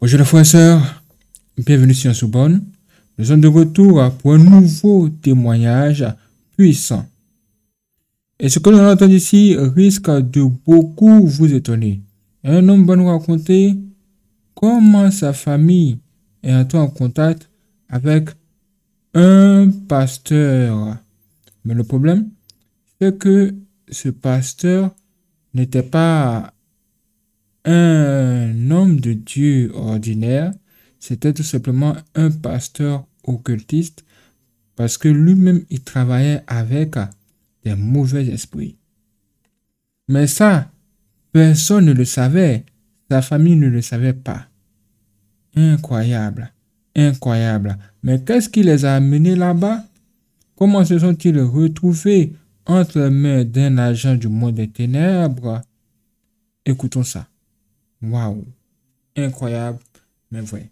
Bonjour les frères et sœurs, bienvenue sur Soubonne. Nous sommes de retour pour un nouveau témoignage puissant. Et ce que l'on entend ici risque de beaucoup vous étonner. Un homme va nous raconter comment sa famille est entrée en contact avec un pasteur. Mais le problème, c'est que ce pasteur n'était pas un homme de Dieu ordinaire, c'était tout simplement un pasteur occultiste parce que lui-même il travaillait avec des mauvais esprits. Mais ça, personne ne le savait, sa famille ne le savait pas. Incroyable, incroyable. Mais qu'est-ce qui les a amenés là-bas? Comment se sont-ils retrouvés entre les mains d'un agent du monde des ténèbres? Écoutons ça. Waouh! Incroyable, mais vrai.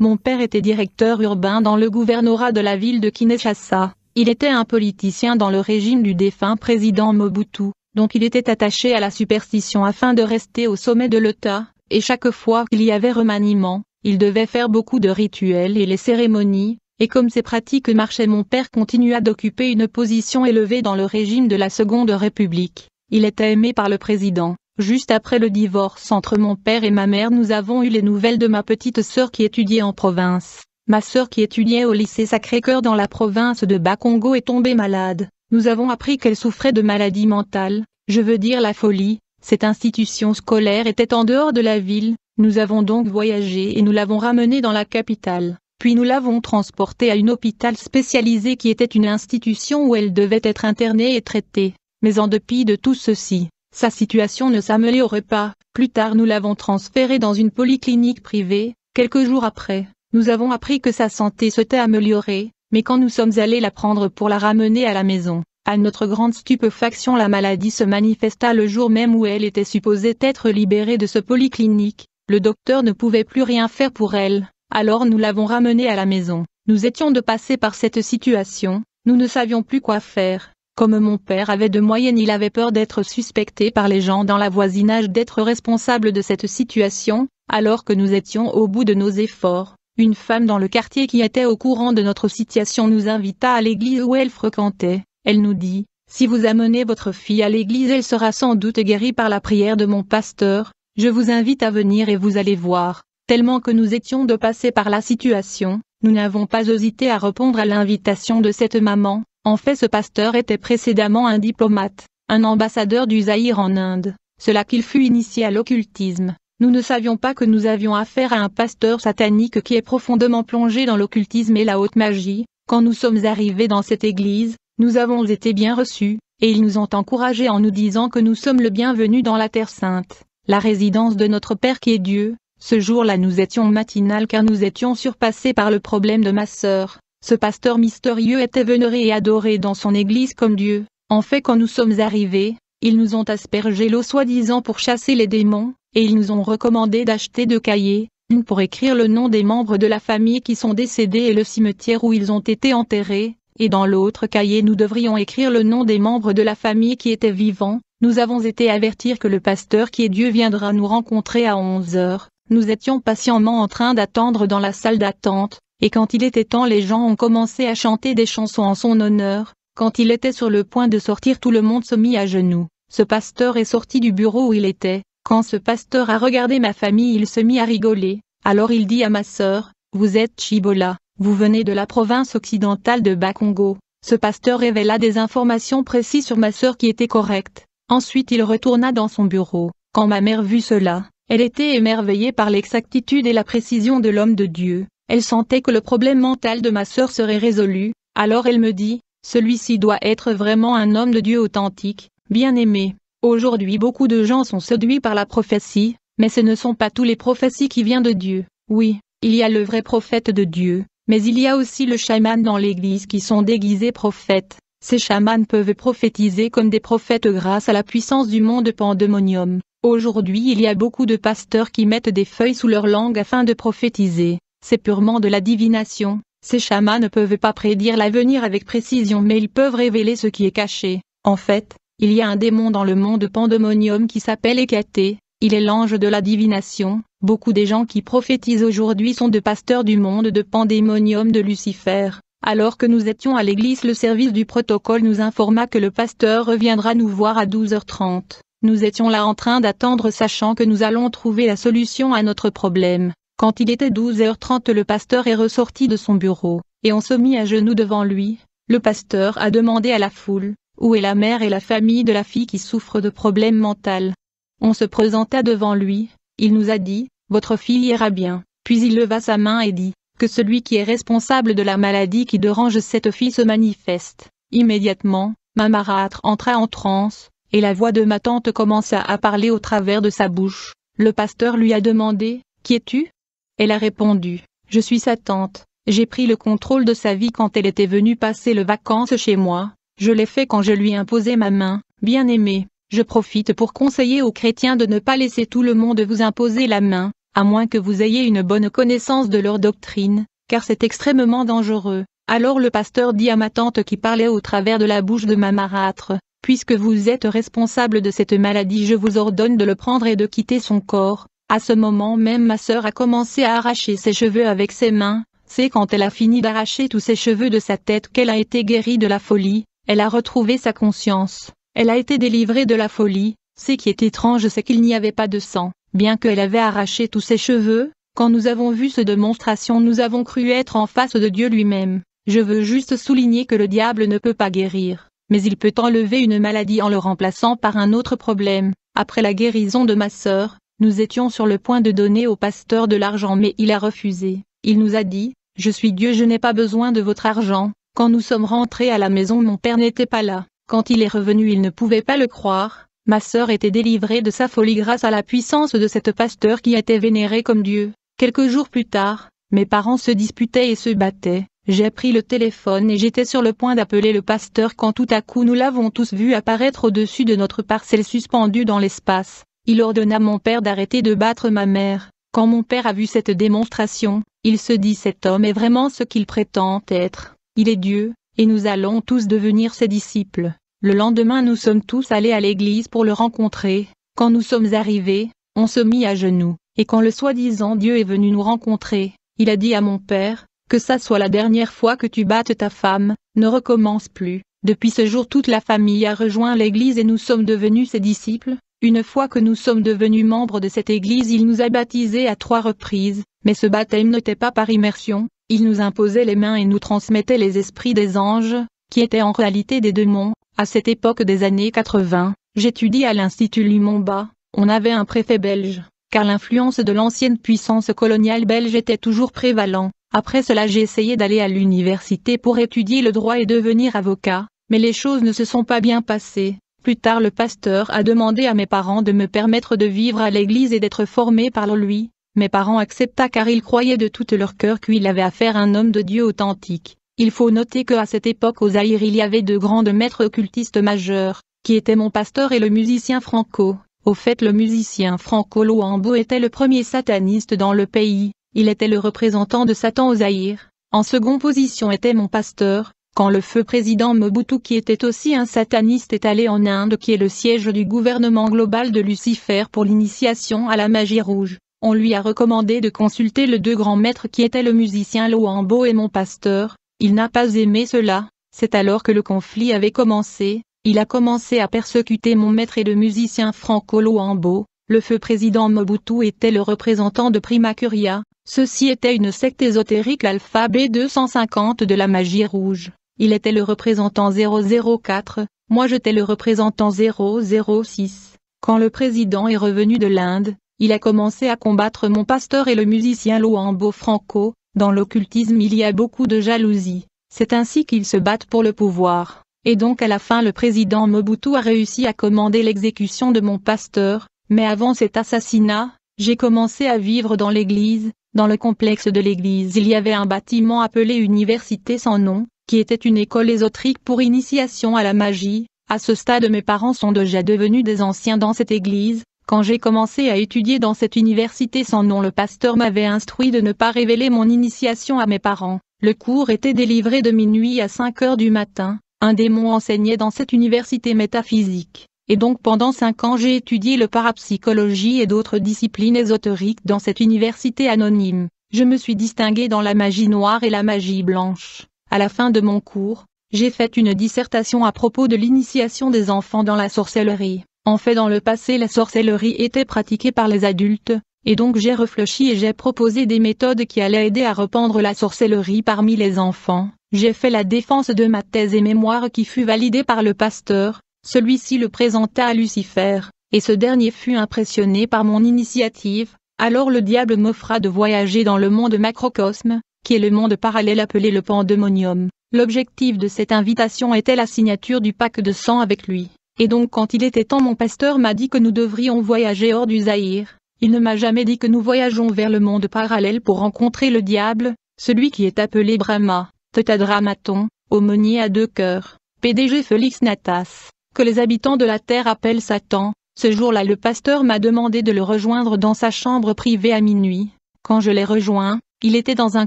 Mon père était directeur urbain dans le gouvernorat de la ville de Kinshasa. Il était un politicien dans le régime du défunt président Mobutu, donc il était attaché à la superstition afin de rester au sommet de l'État, et chaque fois qu'il y avait remaniement, il devait faire beaucoup de rituels et les cérémonies, et comme ces pratiques marchaient mon père continua d'occuper une position élevée dans le régime de la Seconde République. Il était aimé par le président. Juste après le divorce entre mon père et ma mère nous avons eu les nouvelles de ma petite sœur qui étudiait en province. Ma sœur qui étudiait au lycée Sacré-Cœur dans la province de Bas-Congo est tombée malade. Nous avons appris qu'elle souffrait de maladie mentale, je veux dire la folie. Cette institution scolaire était en dehors de la ville, nous avons donc voyagé et nous l'avons ramenée dans la capitale. Puis nous l'avons transportée à une hôpital spécialisé qui était une institution où elle devait être internée et traitée. Mais en dépit de tout ceci, sa situation ne s'améliorait pas. Plus tard nous l'avons transféré dans une polyclinique privée. Quelques jours après, nous avons appris que sa santé s'était améliorée, mais quand nous sommes allés la prendre pour la ramener à la maison, à notre grande stupéfaction la maladie se manifesta le jour même où elle était supposée être libérée de ce polyclinique. Le docteur ne pouvait plus rien faire pour elle, alors nous l'avons ramenée à la maison. Nous étions de passer par cette situation, nous ne savions plus quoi faire. Comme mon père avait de moyenne il avait peur d'être suspecté par les gens dans la voisinage d'être responsable de cette situation, alors que nous étions au bout de nos efforts. Une femme dans le quartier qui était au courant de notre situation nous invita à l'église où elle fréquentait. Elle nous dit, si vous amenez votre fille à l'église elle sera sans doute guérie par la prière de mon pasteur, je vous invite à venir et vous allez voir. Tellement que nous étions de passer par la situation, nous n'avons pas hésité à répondre à l'invitation de cette maman, en fait ce pasteur était précédemment un diplomate, un ambassadeur du Zaïre en Inde, cela qu'il fut initié à l'occultisme. Nous ne savions pas que nous avions affaire à un pasteur satanique qui est profondément plongé dans l'occultisme et la haute magie. Quand nous sommes arrivés dans cette église, nous avons été bien reçus, et ils nous ont encouragés en nous disant que nous sommes le bienvenu dans la Terre Sainte, la résidence de notre Père qui est Dieu. Ce jour-là nous étions matinales car nous étions surpassés par le problème de ma sœur. Ce pasteur mystérieux était vénéré et adoré dans son église comme Dieu. En fait quand nous sommes arrivés, ils nous ont aspergé l'eau soi-disant pour chasser les démons, et ils nous ont recommandé d'acheter deux cahiers, une pour écrire le nom des membres de la famille qui sont décédés et le cimetière où ils ont été enterrés, et dans l'autre cahier nous devrions écrire le nom des membres de la famille qui étaient vivants. Nous avons été avertir que le pasteur qui est Dieu viendra nous rencontrer à 11 heures. Nous étions patiemment en train d'attendre dans la salle d'attente, et quand il était temps les gens ont commencé à chanter des chansons en son honneur, quand il était sur le point de sortir tout le monde se mit à genoux. Ce pasteur est sorti du bureau où il était, quand ce pasteur a regardé ma famille il se mit à rigoler, alors il dit à ma sœur, vous êtes Chibola, vous venez de la province occidentale de Bakongo. Ce pasteur révéla des informations précises sur ma sœur qui étaient correctes. Ensuite il retourna dans son bureau. Quand ma mère vit cela, elle était émerveillée par l'exactitude et la précision de l'homme de Dieu. Elle sentait que le problème mental de ma sœur serait résolu, alors elle me dit, celui-ci doit être vraiment un homme de Dieu authentique, bien aimé. Aujourd'hui beaucoup de gens sont séduits par la prophétie, mais ce ne sont pas tous les prophéties qui viennent de Dieu. Oui, il y a le vrai prophète de Dieu, mais il y a aussi le chaman dans l'église qui sont déguisés prophètes. Ces chamans peuvent prophétiser comme des prophètes grâce à la puissance du monde pandémonium. Aujourd'hui il y a beaucoup de pasteurs qui mettent des feuilles sous leur langue afin de prophétiser. C'est purement de la divination. Ces chamans ne peuvent pas prédire l'avenir avec précision mais ils peuvent révéler ce qui est caché. En fait, il y a un démon dans le monde pandémonium qui s'appelle Hécaté. il est l'ange de la divination. Beaucoup des gens qui prophétisent aujourd'hui sont de pasteurs du monde de pandémonium de Lucifer. Alors que nous étions à l'église, le service du protocole nous informa que le pasteur reviendra nous voir à 12h30. Nous étions là en train d'attendre sachant que nous allons trouver la solution à notre problème. Quand il était 12h30 le pasteur est ressorti de son bureau, et on se mit à genoux devant lui. Le pasteur a demandé à la foule, où est la mère et la famille de la fille qui souffre de problèmes mentaux? On se présenta devant lui, il nous a dit, votre fille ira bien, puis il leva sa main et dit, que celui qui est responsable de la maladie qui dérange cette fille se manifeste. Immédiatement, ma marâtre entra en transe, et la voix de ma tante commença à parler au travers de sa bouche. Le pasteur lui a demandé, Qui es-tu? Elle a répondu, Je suis sa tante, j'ai pris le contrôle de sa vie quand elle était venue passer le vacances chez moi, je l'ai fait quand je lui ai imposé ma main, bien aimé, je profite pour conseiller aux chrétiens de ne pas laisser tout le monde vous imposer la main, à moins que vous ayez une bonne connaissance de leur doctrine, car c'est extrêmement dangereux. Alors le pasteur dit à ma tante qui parlait au travers de la bouche de ma marâtre, Puisque vous êtes responsable de cette maladie je vous ordonne de le prendre et de quitter son corps. À ce moment même ma sœur a commencé à arracher ses cheveux avec ses mains, c'est quand elle a fini d'arracher tous ses cheveux de sa tête qu'elle a été guérie de la folie, elle a retrouvé sa conscience, elle a été délivrée de la folie, ce qui est étrange c'est qu'il n'y avait pas de sang, bien qu'elle avait arraché tous ses cheveux, quand nous avons vu ce démonstration nous avons cru être en face de Dieu lui-même. Je veux juste souligner que le diable ne peut pas guérir. Mais il peut enlever une maladie en le remplaçant par un autre problème. Après la guérison de ma sœur, nous étions sur le point de donner au pasteur de l'argent mais il a refusé. Il nous a dit, Je suis Dieu je n'ai pas besoin de votre argent. Quand nous sommes rentrés à la maison mon père n'était pas là. Quand il est revenu il ne pouvait pas le croire. Ma sœur était délivrée de sa folie grâce à la puissance de cet pasteur qui était vénéré comme Dieu. Quelques jours plus tard, mes parents se disputaient et se battaient. J'ai pris le téléphone et j'étais sur le point d'appeler le pasteur quand tout à coup nous l'avons tous vu apparaître au-dessus de notre parcelle suspendue dans l'espace. Il ordonna mon père d'arrêter de battre ma mère. Quand mon père a vu cette démonstration, il se dit cet homme est vraiment ce qu'il prétend être. Il est Dieu, et nous allons tous devenir ses disciples. Le lendemain nous sommes tous allés à l'église pour le rencontrer. Quand nous sommes arrivés, on se mit à genoux, et quand le soi-disant Dieu est venu nous rencontrer, il a dit à mon père, que ça soit la dernière fois que tu battes ta femme, ne recommence plus. Depuis ce jour toute la famille a rejoint l'église et nous sommes devenus ses disciples. Une fois que nous sommes devenus membres de cette église il nous a baptisés à trois reprises, mais ce baptême n'était pas par immersion, il nous imposait les mains et nous transmettait les esprits des anges, qui étaient en réalité des démons. À cette époque des années 80, j'étudie à l'Institut Lumumba, on avait un préfet belge, car l'influence de l'ancienne puissance coloniale belge était toujours prévalent. Après cela j'ai essayé d'aller à l'université pour étudier le droit et devenir avocat, mais les choses ne se sont pas bien passées. Plus tard le pasteur a demandé à mes parents de me permettre de vivre à l'église et d'être formé par lui. Mes parents accepta car ils croyaient de tout leur cœur qu'il avait affaire à un homme de Dieu authentique. Il faut noter qu'à cette époque aux Zaïre il y avait deux grands maîtres occultistes majeurs, qui étaient mon pasteur et le musicien Franco. Au fait le musicien Franco Loambo était le premier sataniste dans le pays, il était le représentant de Satan au Zaïre. En seconde position était mon pasteur, quand le feu président Mobutu qui était aussi un sataniste est allé en Inde qui est le siège du gouvernement global de Lucifer pour l'initiation à la magie rouge. On lui a recommandé de consulter le deux grands maîtres qui étaient le musicien Loambo et mon pasteur. Il n'a pas aimé cela. C'est alors que le conflit avait commencé. Il a commencé à persécuter mon maître et le musicien Franco Loambo. Le feu président Mobutu était le représentant de Prima Curia, Ceci était une secte ésotérique l'alphabet 250 de la magie rouge. Il était le représentant 004, moi j'étais le représentant 006. Quand le président est revenu de l'Inde, il a commencé à combattre mon pasteur et le musicien Loambo Franco. Dans l'occultisme il y a beaucoup de jalousie. C'est ainsi qu'ils se battent pour le pouvoir. Et donc à la fin le président Mobutu a réussi à commander l'exécution de mon pasteur, mais avant cet assassinat, j'ai commencé à vivre dans l'église, dans le complexe de l'église il y avait un bâtiment appelé Université sans nom, qui était une école ésotérique pour initiation à la magie. À ce stade mes parents sont déjà devenus des anciens dans cette église. Quand j'ai commencé à étudier dans cette université sans nom le pasteur m'avait instruit de ne pas révéler mon initiation à mes parents. Le cours était délivré de minuit à 5 heures du matin. Un démon enseignait dans cette université métaphysique. et donc pendant cinq ans j'ai étudié le parapsychologie et d'autres disciplines ésotériques dans cette université anonyme. Je me suis distingué dans la magie noire et la magie blanche. À la fin de mon cours, j'ai fait une dissertation à propos de l'initiation des enfants dans la sorcellerie. En fait dans le passé la sorcellerie était pratiquée par les adultes, et donc j'ai réfléchi et j'ai proposé des méthodes qui allaient aider à rependre la sorcellerie parmi les enfants. J'ai fait la défense de ma thèse et mémoire qui fut validée par le pasteur, celui-ci le présenta à Lucifer, et ce dernier fut impressionné par mon initiative, alors le diable m'offra de voyager dans le monde macrocosme, le monde parallèle appelé le pandémonium. L'objectif de cette invitation était la signature du pacte de sang avec lui. Et donc quand il était temps mon pasteur m'a dit que nous devrions voyager hors du Zaïre. Il ne m'a jamais dit que nous voyageons vers le monde parallèle pour rencontrer le diable, celui qui est appelé Brahma, Tetadramaton, aumônier à deux cœurs, PDG Félix Natas, que les habitants de la terre appellent Satan, ce jour-là le pasteur m'a demandé de le rejoindre dans sa chambre privée à minuit. Quand je l'ai rejoint, il était dans un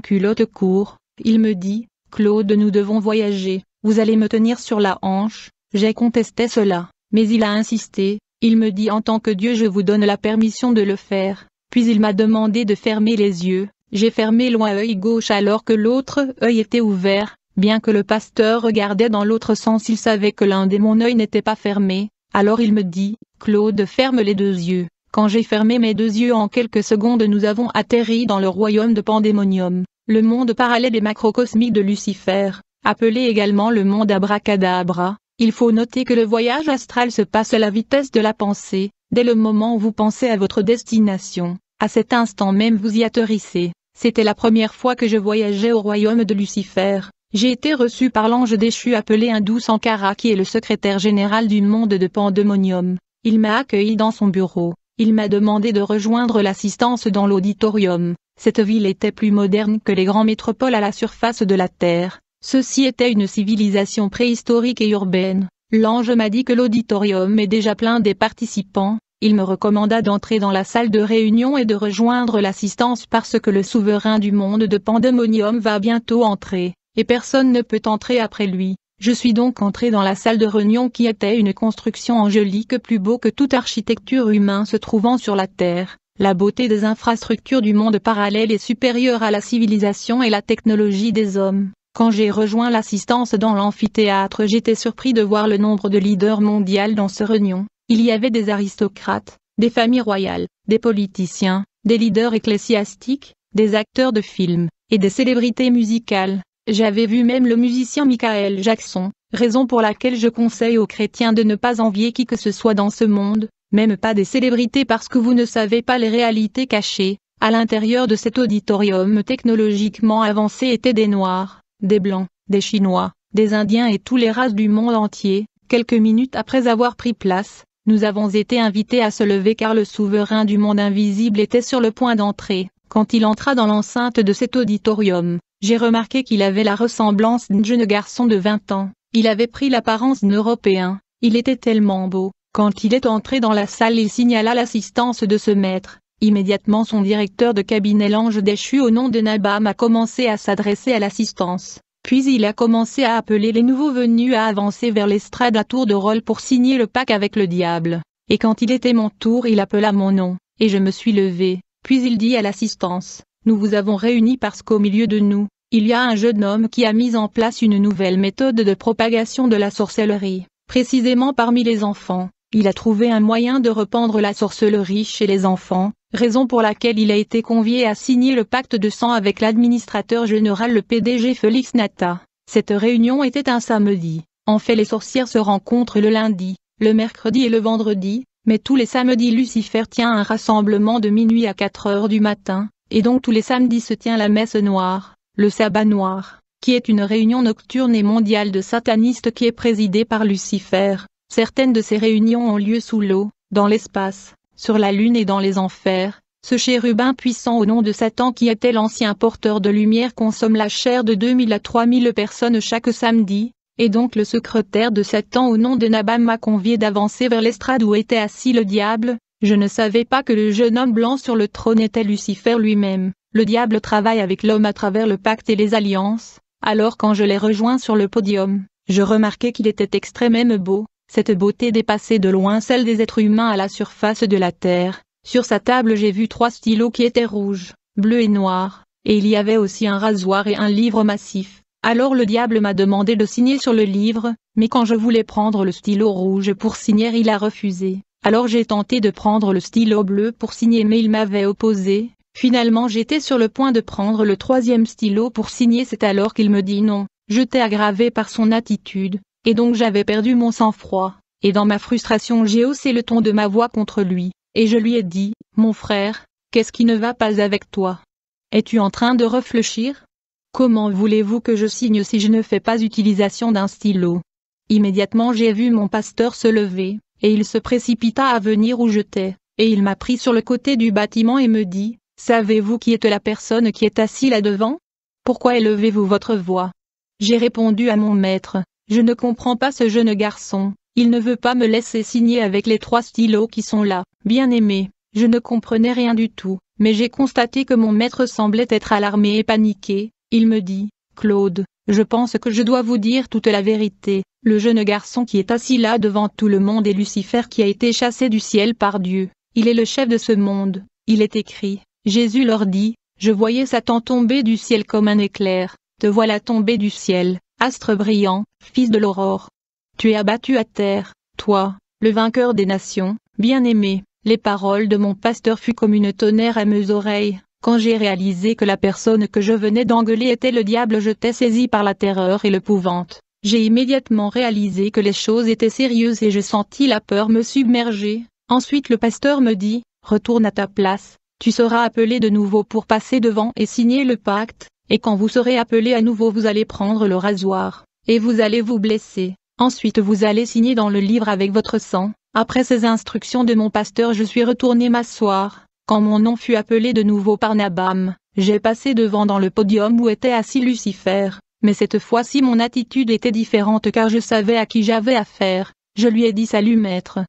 culotte court. Il me dit, Claude nous devons voyager, vous allez me tenir sur la hanche. J'ai contesté cela, mais il a insisté, il me dit en tant que Dieu je vous donne la permission de le faire. Puis il m'a demandé de fermer les yeux, j'ai fermé l'un œil gauche alors que l'autre œil était ouvert, bien que le pasteur regardait dans l'autre sens il savait que l'un des mon œil n'était pas fermé, alors il me dit, Claude ferme les deux yeux. Quand j'ai fermé mes deux yeux en quelques secondes nous avons atterri dans le royaume de Pandémonium, le monde parallèle et macrocosmique de Lucifer, appelé également le monde abracadabra. Il faut noter que le voyage astral se passe à la vitesse de la pensée, dès le moment où vous pensez à votre destination, à cet instant même vous y atterrissez. C'était la première fois que je voyageais au royaume de Lucifer, j'ai été reçu par l'ange déchu appelé Hindou Sankara qui est le secrétaire général du monde de Pandemonium. Il m'a accueilli dans son bureau. Il m'a demandé de rejoindre l'assistance dans l'auditorium. Cette ville était plus moderne que les grandes métropoles à la surface de la Terre. Ceci était une civilisation préhistorique et urbaine. L'ange m'a dit que l'auditorium est déjà plein des participants. Il me recommanda d'entrer dans la salle de réunion et de rejoindre l'assistance parce que le souverain du monde de Pandemonium va bientôt entrer et personne ne peut entrer après lui. Je suis donc entré dans la salle de réunion qui était une construction angélique plus beau que toute architecture humaine se trouvant sur la Terre. La beauté des infrastructures du monde parallèle est supérieure à la civilisation et la technologie des hommes. Quand j'ai rejoint l'assistance dans l'amphithéâtre j'étais surpris de voir le nombre de leaders mondiaux dans ce réunion. Il y avait des aristocrates, des familles royales, des politiciens, des leaders ecclésiastiques, des acteurs de films, et des célébrités musicales. J'avais vu même le musicien Michael Jackson, raison pour laquelle je conseille aux chrétiens de ne pas envier qui que ce soit dans ce monde, même pas des célébrités parce que vous ne savez pas les réalités cachées. À l'intérieur de cet auditorium technologiquement avancé étaient des Noirs, des Blancs, des Chinois, des Indiens et tous les races du monde entier. Quelques minutes après avoir pris place, nous avons été invités à se lever car le souverain du monde invisible était sur le point d'entrer. Quand il entra dans l'enceinte de cet auditorium, j'ai remarqué qu'il avait la ressemblance d'un jeune garçon de 20 ans. Il avait pris l'apparence d'un Européen. Il était tellement beau. Quand il est entré dans la salle il signala l'assistance de ce maître. Immédiatement son directeur de cabinet l'ange déchu au nom de Nabam a commencé à s'adresser à l'assistance. Puis il a commencé à appeler les nouveaux venus à avancer vers l'estrade à tour de rôle pour signer le pacte avec le diable. Et quand il était mon tour il appela mon nom, et je me suis levé. Puis il dit à l'assistance, nous vous avons réunis parce qu'au milieu de nous, il y a un jeune homme qui a mis en place une nouvelle méthode de propagation de la sorcellerie. Précisément parmi les enfants, il a trouvé un moyen de rependre la sorcellerie chez les enfants, raison pour laquelle il a été convié à signer le pacte de sang avec l'administrateur général le PDG Félix Nata. Cette réunion était un samedi. En fait les sorcières se rencontrent le lundi, le mercredi et le vendredi, mais tous les samedis Lucifer tient un rassemblement de minuit à 4 heures du matin, et donc tous les samedis se tient la messe noire, le sabbat noir, qui est une réunion nocturne et mondiale de satanistes qui est présidée par Lucifer. Certaines de ces réunions ont lieu sous l'eau, dans l'espace, sur la lune et dans les enfers. Ce chérubin puissant au nom de Satan qui était l'ancien porteur de lumière consomme la chair de 2000 à 3000 personnes chaque samedi, et donc le secrétaire de Satan au nom de Nabam m'a convié d'avancer vers l'estrade où était assis le diable, je ne savais pas que le jeune homme blanc sur le trône était Lucifer lui-même. Le diable travaille avec l'homme à travers le pacte et les alliances. Alors quand je l'ai rejoint sur le podium, je remarquai qu'il était extrêmement beau. Cette beauté dépassait de loin celle des êtres humains à la surface de la terre. Sur sa table j'ai vu trois stylos qui étaient rouges, bleus et noirs, et il y avait aussi un rasoir et un livre massif. Alors le diable m'a demandé de signer sur le livre, mais quand je voulais prendre le stylo rouge pour signer il a refusé. Alors j'ai tenté de prendre le stylo bleu pour signer mais il m'avait opposé. Finalement j'étais sur le point de prendre le troisième stylo pour signer. C'est alors qu'il me dit non. J'étais aggravé par son attitude, et donc j'avais perdu mon sang-froid, et dans ma frustration j'ai haussé le ton de ma voix contre lui, et je lui ai dit, mon frère, qu'est-ce qui ne va pas avec toi? Es-tu en train de réfléchir? Comment voulez-vous que je signe si je ne fais pas utilisation d'un stylo? Immédiatement j'ai vu mon pasteur se lever, et il se précipita à venir où j'étais, et il m'a pris sur le côté du bâtiment et me dit, Savez-vous qui est la personne qui est assise là-devant? Pourquoi élevez-vous votre voix? J'ai répondu à mon maître, Je ne comprends pas ce jeune garçon, il ne veut pas me laisser signer avec les trois stylos qui sont là, bien aimé, je ne comprenais rien du tout, mais j'ai constaté que mon maître semblait être alarmé et paniqué, il me dit, Claude, je pense que je dois vous dire toute la vérité, le jeune garçon qui est assis là devant tout le monde est Lucifer qui a été chassé du ciel par Dieu. Il est le chef de ce monde. Il est écrit. Jésus leur dit, Je voyais Satan tomber du ciel comme un éclair. Te voilà tombé du ciel, astre brillant, fils de l'aurore. Tu es abattu à terre, toi, le vainqueur des nations, bien-aimé. Les paroles de mon pasteur furent comme une tonnerre à mes oreilles. Quand j'ai réalisé que la personne que je venais d'engueuler était le diable, j'étais saisi par la terreur et l'épouvante. J'ai immédiatement réalisé que les choses étaient sérieuses et je sentis la peur me submerger. Ensuite le pasteur me dit, retourne à ta place, tu seras appelé de nouveau pour passer devant et signer le pacte, et quand vous serez appelé à nouveau vous allez prendre le rasoir, et vous allez vous blesser. Ensuite vous allez signer dans le livre avec votre sang. Après ces instructions de mon pasteur je suis retourné m'asseoir. Quand mon nom fut appelé de nouveau par Nabam, j'ai passé devant dans le podium où était assis Lucifer, mais cette fois-ci mon attitude était différente car je savais à qui j'avais affaire. Je lui ai dit salut maître.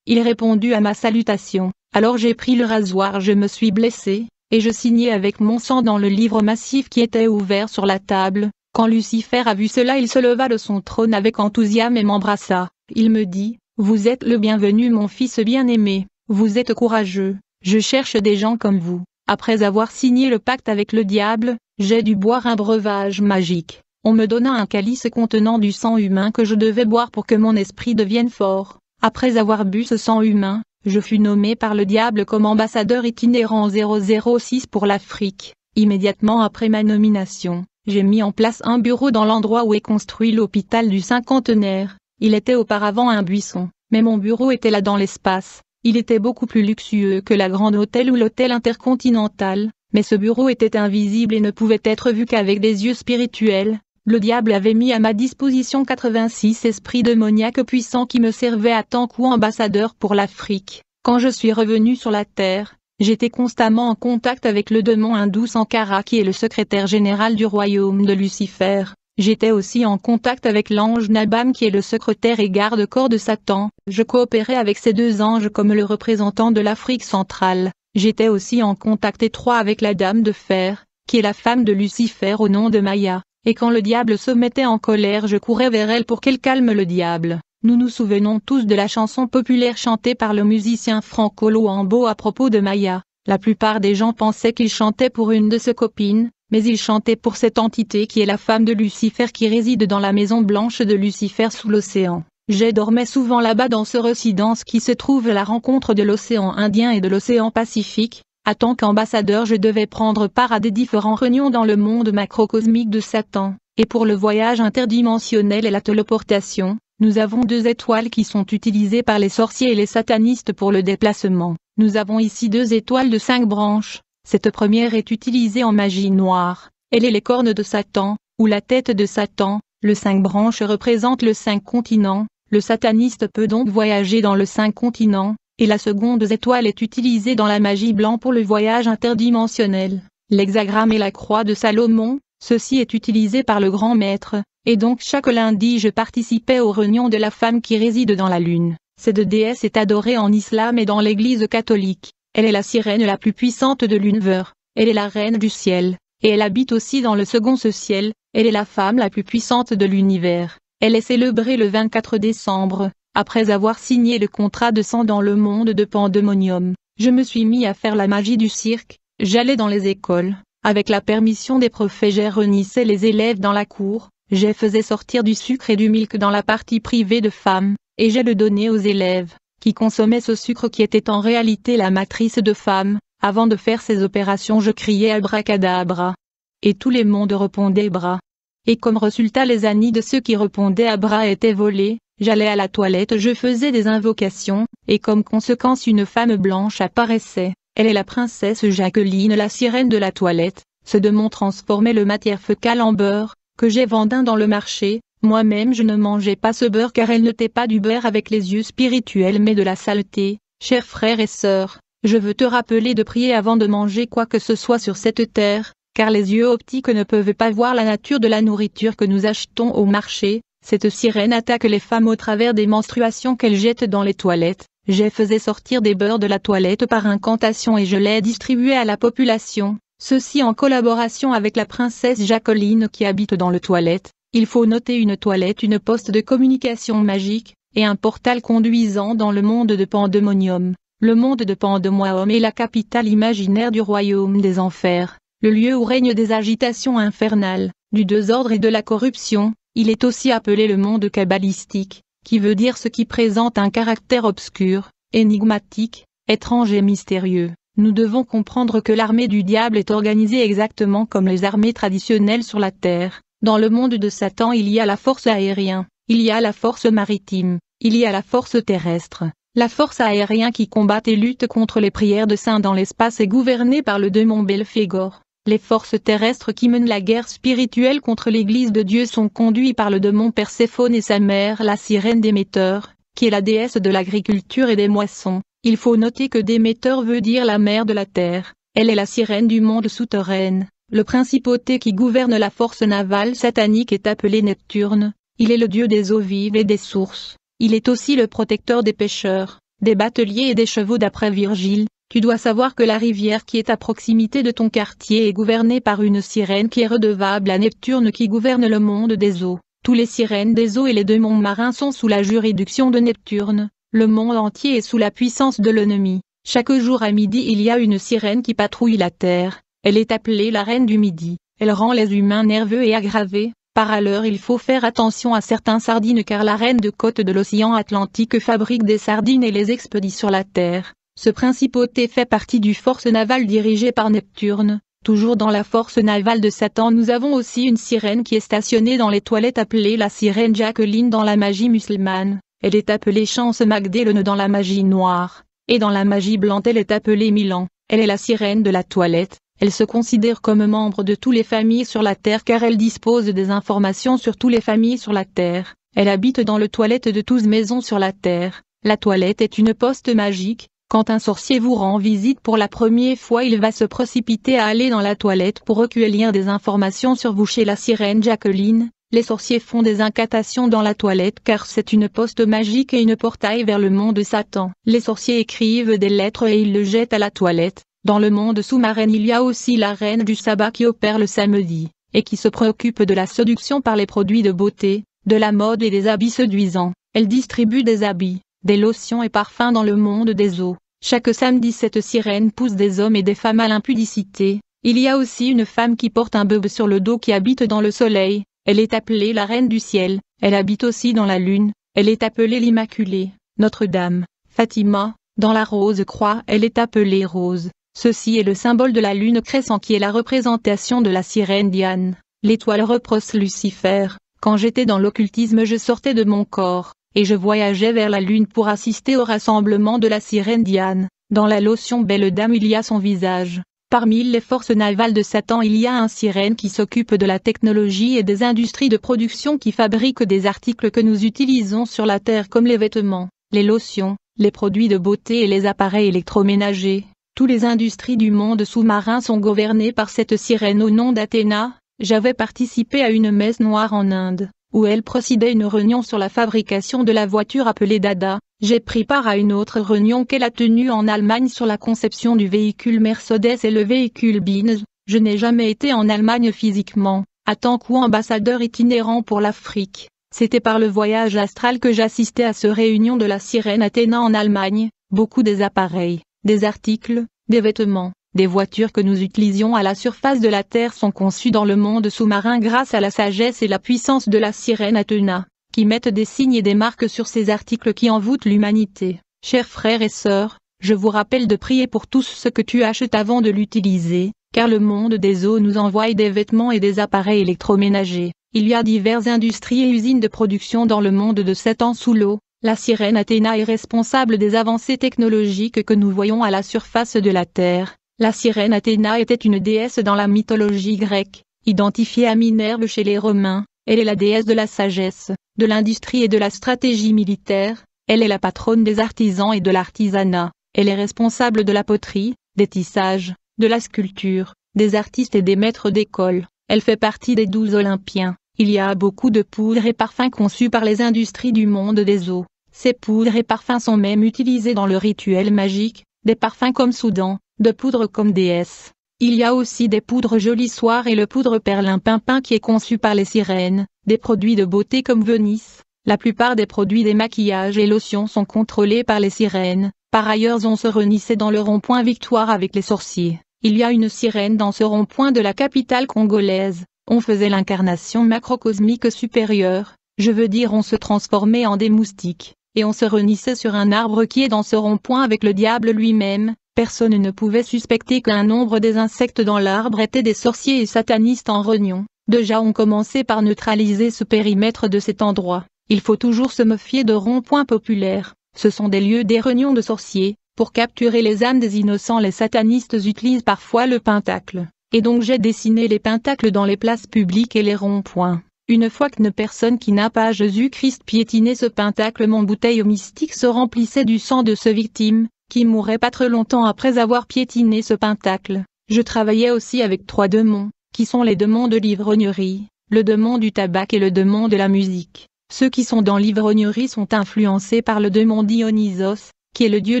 Il répondit à ma salutation. Alors j'ai pris le rasoir, je me suis blessé, et je signai avec mon sang dans le livre massif qui était ouvert sur la table. Quand Lucifer a vu cela, il se leva de son trône avec enthousiasme et m'embrassa. Il me dit, Vous êtes le bienvenu mon fils bien-aimé, vous êtes courageux, je cherche des gens comme vous. Après avoir signé le pacte avec le diable, j'ai dû boire un breuvage magique. On me donna un calice contenant du sang humain que je devais boire pour que mon esprit devienne fort. Après avoir bu ce sang humain, je fus nommé par le diable comme ambassadeur itinérant 006 pour l'Afrique. Immédiatement après ma nomination, j'ai mis en place un bureau dans l'endroit où est construit l'hôpital du cinquantenaire. Il était auparavant un buisson, mais mon bureau était là dans l'espace. Il était beaucoup plus luxueux que la grande hôtel ou l'hôtel intercontinental, mais ce bureau était invisible et ne pouvait être vu qu'avec des yeux spirituels. Le diable avait mis à ma disposition 86 esprits démoniaques puissants qui me servaient à tant coup ambassadeur pour l'Afrique. Quand je suis revenu sur la terre, j'étais constamment en contact avec le démon hindou Sankara qui est le secrétaire général du royaume de Lucifer. J'étais aussi en contact avec l'ange Nabam qui est le secrétaire et garde-corps de Satan. Je coopérais avec ces deux anges comme le représentant de l'Afrique centrale. J'étais aussi en contact étroit avec la Dame de Fer, qui est la femme de Lucifer au nom de Maya et quand le diable se mettait en colère je courais vers elle pour qu'elle calme le diable. Nous nous souvenons tous de la chanson populaire chantée par le musicien Franco Luambo à propos de Maya. La plupart des gens pensaient qu'il chantait pour une de ses copines, mais il chantait pour cette entité qui est la femme de Lucifer qui réside dans la maison blanche de Lucifer sous l'océan. J'ai dormais souvent là-bas dans ce résidence qui se trouve à la rencontre de l'océan Indien et de l'océan Pacifique, à tant qu'ambassadeur je devais prendre part à des différents réunions dans le monde macrocosmique de Satan, et pour le voyage interdimensionnel et la téléportation, nous avons deux étoiles qui sont utilisées par les sorciers et les satanistes pour le déplacement. Nous avons ici deux étoiles de cinq branches, cette première est utilisée en magie noire, elle est les cornes de Satan, ou la tête de Satan, le cinq branches représente le cinq continents, le sataniste peut donc voyager dans le cinq continents, et la seconde étoile est utilisée dans la magie blanc pour le voyage interdimensionnel. L'hexagramme et la croix de Salomon, ceci est utilisé par le grand maître, et donc chaque lundi je participais aux réunions de la femme qui réside dans la lune. Cette déesse est adorée en islam et dans l'église catholique. Elle est la sirène la plus puissante de l'univers. Elle est la reine du ciel, et elle habite aussi dans le second ce ciel, elle est la femme la plus puissante de l'univers. Elle est célébrée le 24 décembre, après avoir signé le contrat de sang dans le monde de Pandemonium, je me suis mis à faire la magie du cirque, j'allais dans les écoles, avec la permission des profs et j'ai renissé les élèves dans la cour, j'ai faisais sortir du sucre et du milk dans la partie privée de femmes, et j'ai le donné aux élèves, qui consommaient ce sucre qui était en réalité la matrice de femmes, avant de faire ces opérations je criais abracadabra. Et tout le monde répondait bras. Et comme résultat les années de ceux qui répondaient à bras étaient volés, j'allais à la toilette je faisais des invocations, et comme conséquence une femme blanche apparaissait, elle est la princesse Jacqueline la sirène de la toilette, ce démon transformait le matière fécale en beurre, que j'ai vendin dans le marché, moi-même je ne mangeais pas ce beurre car elle n'était pas du beurre avec les yeux spirituels mais de la saleté, chers frères et sœurs, je veux te rappeler de prier avant de manger quoi que ce soit sur cette terre, car les yeux optiques ne peuvent pas voir la nature de la nourriture que nous achetons au marché, cette sirène attaque les femmes au travers des menstruations qu'elle jette dans les toilettes, j'ai faisais sortir des beurres de la toilette par incantation et je les distribué à la population, ceci en collaboration avec la princesse Jacqueline qui habite dans le toilette, il faut noter une toilette une poste de communication magique, et un portal conduisant dans le monde de Pandemonium. Le monde de Pandemonium est la capitale imaginaire du royaume des enfers le lieu où règnent des agitations infernales, du désordre et de la corruption, il est aussi appelé le monde kabbalistique, qui veut dire ce qui présente un caractère obscur, énigmatique, étrange et mystérieux. Nous devons comprendre que l'armée du diable est organisée exactement comme les armées traditionnelles sur la terre. Dans le monde de Satan il y a la force aérienne, il y a la force maritime, il y a la force terrestre. La force aérienne qui combat et lutte contre les prières de saints dans l'espace est gouvernée par le démon Belphégor. Les forces terrestres qui mènent la guerre spirituelle contre l'Église de Dieu sont conduites par le démon Perséphone et sa mère la sirène Déméter, qui est la déesse de l'agriculture et des moissons. Il faut noter que Déméter veut dire la mère de la terre, elle est la sirène du monde souterrain. Le principauté qui gouverne la force navale satanique est appelé Neptune, il est le dieu des eaux vives et des sources, il est aussi le protecteur des pêcheurs, des bateliers et des chevaux d'après Virgile, tu dois savoir que la rivière qui est à proximité de ton quartier est gouvernée par une sirène qui est redevable à Neptune qui gouverne le monde des eaux. Tous les sirènes des eaux et les démons marins sont sous la juridiction de Neptune. Le monde entier est sous la puissance de l'ennemi. Chaque jour à midi il y a une sirène qui patrouille la terre. Elle est appelée la reine du midi. Elle rend les humains nerveux et aggravés. Par ailleurs il faut faire attention à certains sardines car la reine de côte de l'océan Atlantique fabrique des sardines et les expédie sur la terre. Ce principauté fait partie du force navale dirigée par Neptune. Toujours dans la force navale de Satan nous avons aussi une sirène qui est stationnée dans les toilettes appelée la sirène Jacqueline dans la magie musulmane. Elle est appelée Chance Magdalene dans la magie noire. Et dans la magie blanche elle est appelée Milan. Elle est la sirène de la toilette. Elle se considère comme membre de toutes les familles sur la terre car elle dispose des informations sur toutes les familles sur la terre. Elle habite dans le toilette de toutes maisons sur la terre. La toilette est une poste magique, quand un sorcier vous rend visite pour la première fois il va se précipiter à aller dans la toilette pour recueillir des informations sur vous chez la sirène Jacqueline. Les sorciers font des incantations dans la toilette car c'est une poste magique et une portail vers le monde de Satan. Les sorciers écrivent des lettres et ils le jettent à la toilette. Dans le monde sous-marin il y a aussi la reine du sabbat qui opère le samedi, et qui se préoccupe de la séduction par les produits de beauté, de la mode et des habits séduisants. Elle distribue des habits, des lotions et parfums dans le monde des eaux. Chaque samedi cette sirène pousse des hommes et des femmes à l'impudicité. Il y a aussi une femme qui porte un bebe sur le dos qui habite dans le soleil, elle est appelée la reine du ciel, elle habite aussi dans la lune, elle est appelée l'Immaculée, Notre-Dame, Fatima, dans la rose croix elle est appelée Rose. Ceci est le symbole de la lune crescent qui est la représentation de la sirène Diane, l'étoile reproche Lucifer. Quand j'étais dans l'occultisme je sortais de mon corps, et je voyageais vers la lune pour assister au rassemblement de la sirène Diane. Dans la lotion Belle Dame il y a son visage. Parmi les forces navales de Satan il y a un sirène qui s'occupe de la technologie et des industries de production qui fabriquent des articles que nous utilisons sur la Terre comme les vêtements, les lotions, les produits de beauté et les appareils électroménagers. Tous les industries du monde sous-marin sont gouvernées par cette sirène au nom d'Athéna. J'avais participé à une messe noire en Inde où elle procédait une réunion sur la fabrication de la voiture appelée Dada. J'ai pris part à une autre réunion qu'elle a tenue en Allemagne sur la conception du véhicule Mercedes et le véhicule Benz. Je n'ai jamais été en Allemagne physiquement, à tant qu'ambassadeur itinérant pour l'Afrique. C'était par le voyage astral que j'assistais à ce réunion de la sirène Athéna en Allemagne, beaucoup des appareils, des articles, des vêtements, des voitures que nous utilisions à la surface de la Terre sont conçues dans le monde sous-marin grâce à la sagesse et la puissance de la sirène Athéna, qui mettent des signes et des marques sur ces articles qui envoûtent l'humanité. Chers frères et sœurs, je vous rappelle de prier pour tout ce que tu achètes avant de l'utiliser, car le monde des eaux nous envoie des vêtements et des appareils électroménagers. Il y a diverses industries et usines de production dans le monde de 7 ans sous l'eau. La sirène Athéna est responsable des avancées technologiques que nous voyons à la surface de la Terre. La sirène Athéna était une déesse dans la mythologie grecque, identifiée à Minerve chez les Romains. Elle est la déesse de la sagesse, de l'industrie et de la stratégie militaire. Elle est la patronne des artisans et de l'artisanat. Elle est responsable de la poterie, des tissages, de la sculpture, des artistes et des maîtres d'école. Elle fait partie des douze Olympiens. Il y a beaucoup de poudres et parfums conçus par les industries du monde des eaux. Ces poudres et parfums sont même utilisés dans le rituel magique, des parfums comme Soudan, de poudres comme déesse. Il y a aussi des poudres jolies soir et le poudre perlimpinpin qui est conçu par les sirènes, des produits de beauté comme Venise. La plupart des produits des maquillages et lotions sont contrôlés par les sirènes. Par ailleurs on se renissait dans le rond-point Victoire avec les sorciers. Il y a une sirène dans ce rond-point de la capitale congolaise. On faisait l'incarnation macrocosmique supérieure, je veux dire on se transformait en des moustiques, et on se renissait sur un arbre qui est dans ce rond-point avec le diable lui-même, personne ne pouvait suspecter qu'un nombre des insectes dans l'arbre étaient des sorciers et satanistes en renion. Déjà on commençait par neutraliser ce périmètre de cet endroit. Il faut toujours se méfier de ronds-points populaires, ce sont des lieux des de sorciers, pour capturer les âmes des innocents les satanistes utilisent parfois le pentacle et donc j'ai dessiné les pentacles dans les places publiques et les ronds-points. Une fois qu'une personne qui n'a pas Jésus-Christ piétinait ce pentacle mon bouteille mystique se remplissait du sang de ce victime, qui mourrait pas très longtemps après avoir piétiné ce pentacle. Je travaillais aussi avec trois démons, qui sont les démons de l'ivrognerie, le démon du tabac et le démon de la musique. Ceux qui sont dans l'ivrognerie sont influencés par le démon Dionysos, qui est le dieu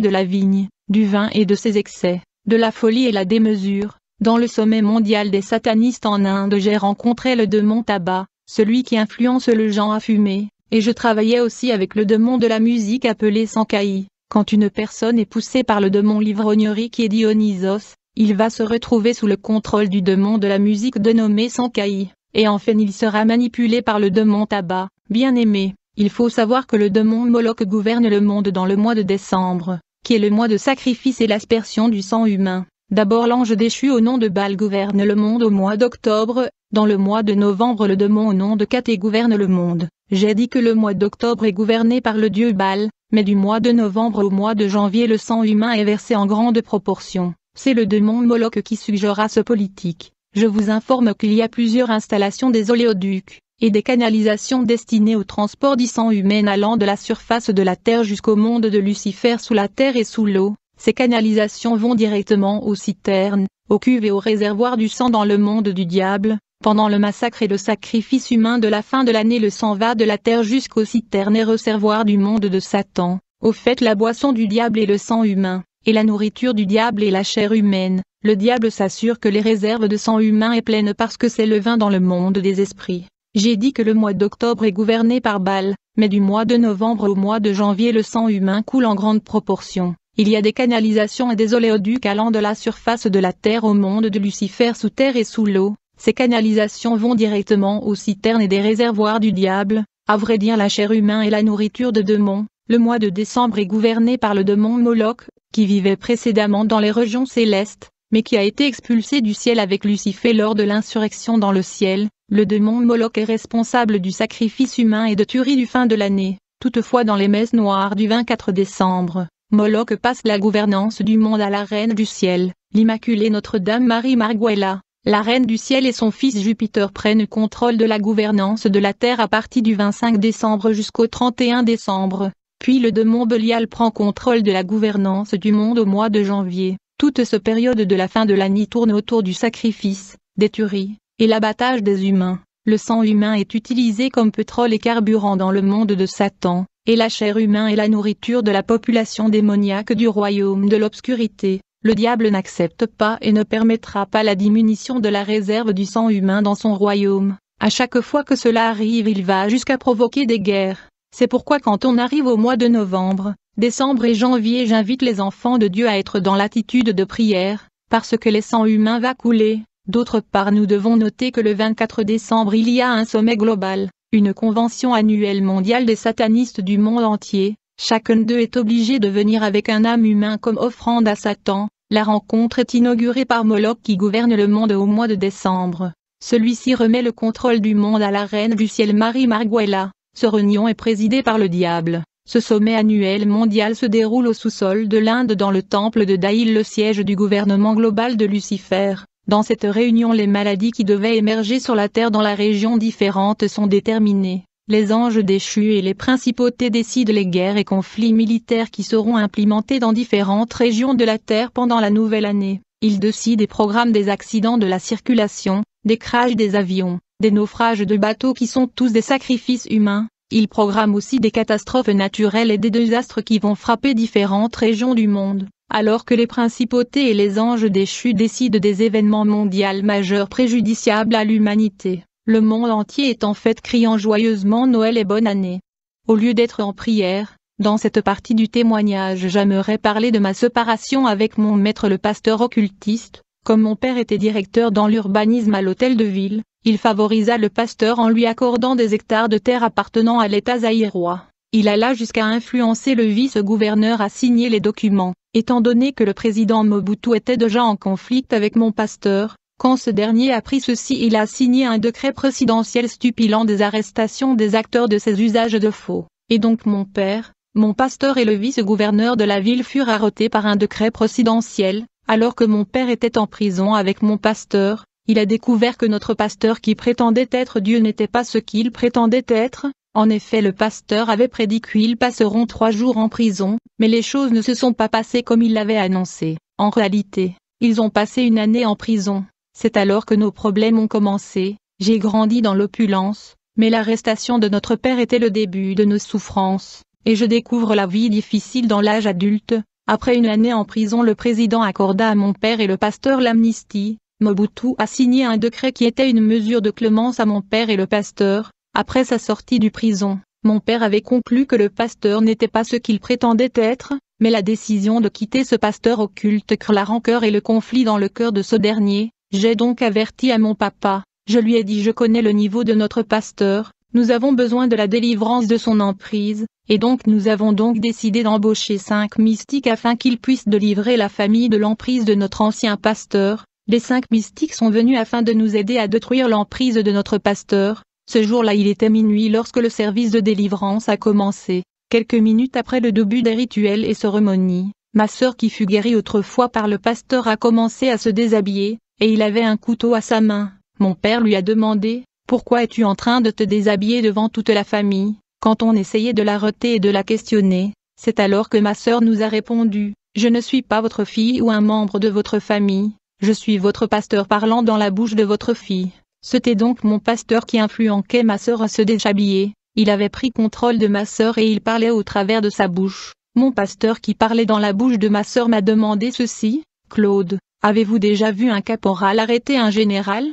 de la vigne, du vin et de ses excès, de la folie et la démesure, dans le sommet mondial des satanistes en Inde j'ai rencontré le démon tabac, celui qui influence le gens à fumer, et je travaillais aussi avec le démon de la musique appelé Sankai. Quand une personne est poussée par le démon l'ivrognerie qui est Dionysos, il va se retrouver sous le contrôle du démon de la musique dénommé Sankai, et enfin il sera manipulé par le démon tabac. Bien aimé, il faut savoir que le démon Moloch gouverne le monde dans le mois de décembre, qui est le mois de sacrifice et l'aspersion du sang humain. D'abord l'ange déchu au nom de Baal gouverne le monde au mois d'octobre, dans le mois de novembre le démon au nom de Katé gouverne le monde. J'ai dit que le mois d'octobre est gouverné par le dieu Baal, mais du mois de novembre au mois de janvier le sang humain est versé en grande proportion. C'est le démon Moloch qui suggéra ce politique. Je vous informe qu'il y a plusieurs installations des oléoducs, et des canalisations destinées au transport du sang humain allant de la surface de la Terre jusqu'au monde de Lucifer sous la terre et sous l'eau. Ces canalisations vont directement aux citernes, aux cuves et aux réservoirs du sang dans le monde du diable. Pendant le massacre et le sacrifice humain de la fin de l'année le sang va de la terre jusqu'aux citernes et réservoirs du monde de Satan. Au fait la boisson du diable est le sang humain, et la nourriture du diable est la chair humaine. Le diable s'assure que les réserves de sang humain est pleine parce que c'est le vin dans le monde des esprits. J'ai dit que le mois d'octobre est gouverné par Baal, mais du mois de novembre au mois de janvier le sang humain coule en grande proportion. Il y a des canalisations et des oléoducs allant de la surface de la Terre au monde de Lucifer sous terre et sous l'eau. Ces canalisations vont directement aux citernes et des réservoirs du diable. À vrai dire la chair humaine et la nourriture de démons. Le mois de décembre est gouverné par le démon Moloch, qui vivait précédemment dans les régions célestes, mais qui a été expulsé du ciel avec Lucifer lors de l'insurrection dans le ciel. Le démon Moloch est responsable du sacrifice humain et de tuerie du fin de l'année. Toutefois dans les messes noires du 24 décembre, Moloch passe la gouvernance du monde à la reine du ciel, l'Immaculée Notre-Dame Marie Marguella. La reine du ciel et son fils Jupiter prennent contrôle de la gouvernance de la terre à partir du 25 décembre jusqu'au 31 décembre. Puis le démon Belial prend contrôle de la gouvernance du monde au mois de janvier. Toute cette période de la fin de l'année tourne autour du sacrifice, des tueries, et l'abattage des humains. Le sang humain est utilisé comme pétrole et carburant dans le monde de Satan et la chair humaine est la nourriture de la population démoniaque du royaume de l'obscurité. Le diable n'accepte pas et ne permettra pas la diminution de la réserve du sang humain dans son royaume. À chaque fois que cela arrive il va jusqu'à provoquer des guerres. C'est pourquoi quand on arrive au mois de novembre, décembre et janvier j'invite les enfants de Dieu à être dans l'attitude de prière, parce que les sang humain va couler. D'autre part nous devons noter que le 24 décembre il y a un sommet global, une convention annuelle mondiale des satanistes du monde entier, chacun d'eux est obligé de venir avec un âme humain comme offrande à Satan, la rencontre est inaugurée par Moloch qui gouverne le monde au mois de décembre. Celui-ci remet le contrôle du monde à la reine du ciel Marie Marguella. Ce réunion est présidé par le diable. Ce sommet annuel mondial se déroule au sous-sol de l'Inde dans le temple de Daïl le siège du gouvernement global de Lucifer. Dans cette réunion les maladies qui devaient émerger sur la terre dans la région différente sont déterminées. Les anges déchus et les principautés décident les guerres et conflits militaires qui seront implémentés dans différentes régions de la Terre pendant la nouvelle année. Ils décident et programment des accidents de la circulation, des crashs des avions, des naufrages de bateaux qui sont tous des sacrifices humains. Ils programment aussi des catastrophes naturelles et des désastres qui vont frapper différentes régions du monde, alors que les principautés et les anges déchus décident des événements mondiaux majeurs préjudiciables à l'humanité. Le monde entier est en fait criant joyeusement Noël et bonne année. Au lieu d'être en prière, dans cette partie du témoignage j'aimerais parler de ma séparation avec mon maître le pasteur occultiste, comme mon père était directeur dans l'urbanisme à l'hôtel de ville, il favorisa le pasteur en lui accordant des hectares de terre appartenant à l'État zaïrois. Il alla jusqu'à influencer le vice-gouverneur à signer les documents, étant donné que le président Mobutu était déjà en conflit avec mon pasteur, quand ce dernier a pris ceci il a signé un décret présidentiel stupilant des arrestations des acteurs de ces usages de faux. Et donc mon père, mon pasteur et le vice-gouverneur de la ville furent arrêtés par un décret présidentiel, alors que mon père était en prison avec mon pasteur, il a découvert que notre pasteur qui prétendait être Dieu n'était pas ce qu'il prétendait être, en effet le pasteur avait prédit qu'ils passeront trois jours en prison, mais les choses ne se sont pas passées comme il l'avait annoncé. En réalité, ils ont passé une année en prison. C'est alors que nos problèmes ont commencé, j'ai grandi dans l'opulence, mais l'arrestation de notre père était le début de nos souffrances, et je découvre la vie difficile dans l'âge adulte. Après une année en prison le président accorda à mon père et le pasteur l'amnistie, Mobutu a signé un décret qui était une mesure de clémence à mon père et le pasteur, après sa sortie du prison. Mon père avait conclu que le pasteur n'était pas ce qu'il prétendait être, mais la décision de quitter ce pasteur occulte crée la rancœur et le conflit dans le cœur de ce dernier, j'ai donc averti à mon papa, je lui ai dit je connais le niveau de notre pasteur, nous avons besoin de la délivrance de son emprise, et donc nous avons donc décidé d'embaucher cinq mystiques afin qu'ils puissent délivrer la famille de l'emprise de notre ancien pasteur. Les cinq mystiques sont venus afin de nous aider à détruire l'emprise de notre pasteur. Ce jour-là il était minuit lorsque le service de délivrance a commencé. Quelques minutes après le début des rituels et cérémonies, ma sœur qui fut guérie autrefois par le pasteur a commencé à se déshabiller, et il avait un couteau à sa main. Mon père lui a demandé, pourquoi es-tu en train de te déshabiller devant toute la famille? Quand on essayait de l'arrêter et de la questionner, c'est alors que ma sœur nous a répondu, je ne suis pas votre fille ou un membre de votre famille, je suis votre pasteur parlant dans la bouche de votre fille. C'était donc mon pasteur qui influençait ma sœur à se déshabiller, il avait pris contrôle de ma sœur et il parlait au travers de sa bouche. Mon pasteur qui parlait dans la bouche de ma sœur m'a demandé ceci, Claude, Avez-vous déjà vu un caporal arrêter un général?